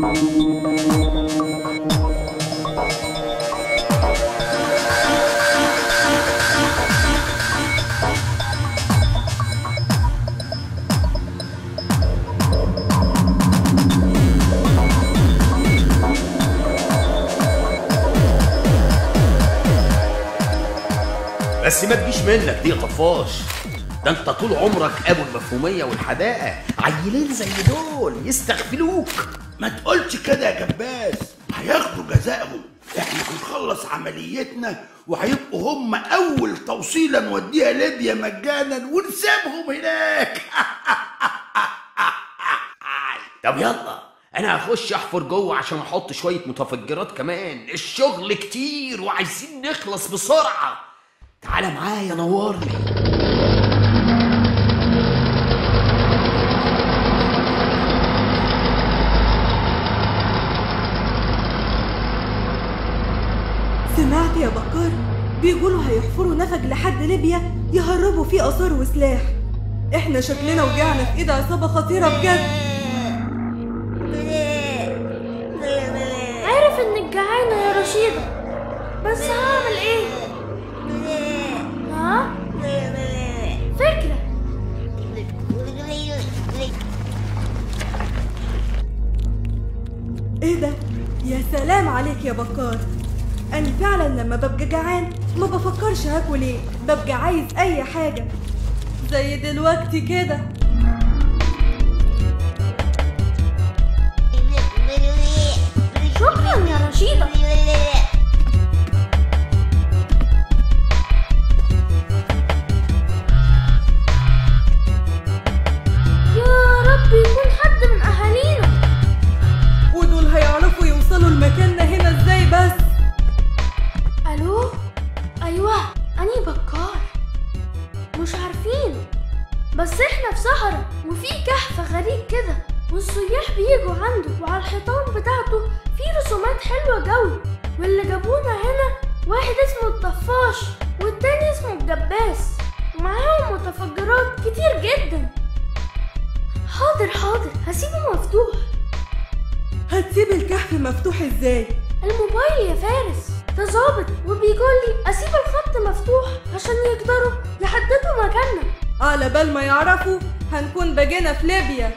بس ما تجيش منك دي طفاش. ده انت طول عمرك ابو المفهومية والحداقة. عيلين زي دول يستغفلوك. ما تقولش كده يا جباس. هياخدوا جزائهم. إحنا هنخلص عمليتنا وهيبقوا هم أول توصيلة نوديها ليبيا مجانا ونسيبهم هناك. طب يلا أنا هخش أحفر جوه عشان أحط شوية متفجرات كمان. الشغل كتير وعايزين نخلص بسرعة. تعالى معايا نورني. سمعت يا بكار. بيقولوا هيحفروا نفق لحد ليبيا يهربوا فيه آثار وسلاح. إحنا شكلنا وجعنا في إيد عصابة خطيرة بجد. عارف انك جعانة يا رشيدة بس هعمل إيه؟ ها؟ فكرة. إيه ده؟ يا سلام عليك يا بكار. أنا فعلا لما ببقى جعان ما بفكرش هاكل إيه ببقى عايز أي حاجة. زي دلوقتي كده. أيوة أني بكار. مش عارفين. بس إحنا في صحراء وفي كهف غريب كده والسياح بيجوا عنده وعلى الحيطان بتاعته في رسومات حلوة جوي واللي جابونا هنا واحد اسمه الطفاش والتاني اسمه الجباس ومعاهم متفجرات كتير جدا. حاضر حاضر هسيبه مفتوح. هتسيب الكهف مفتوح إزاي؟ الموبايل يا فارس. ده ظابط وبيقول لي أسيب الخط مفتوح عشان يقدروا يحددوا مكاننا. على بال ما يعرفوا هنكون بقينا في ليبيا.